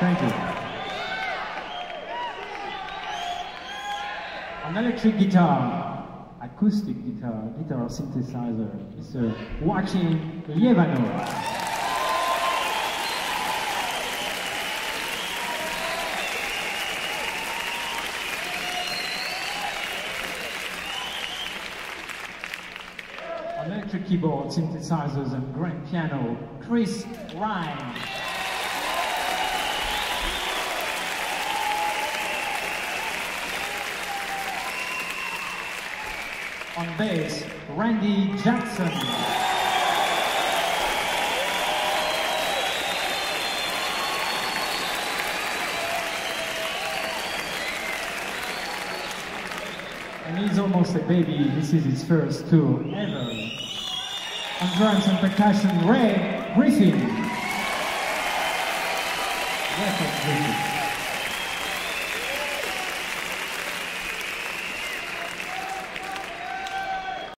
Thank you. On electric guitar, acoustic guitar, guitar synthesizer, Mr. Joaquin Lievano. On electric keyboard, synthesizers, and grand piano, Chris Rhyne. On bass, Randy Jackson. And he's almost a baby. This is his first tour ever. On drums and percussion, Ray Griffin.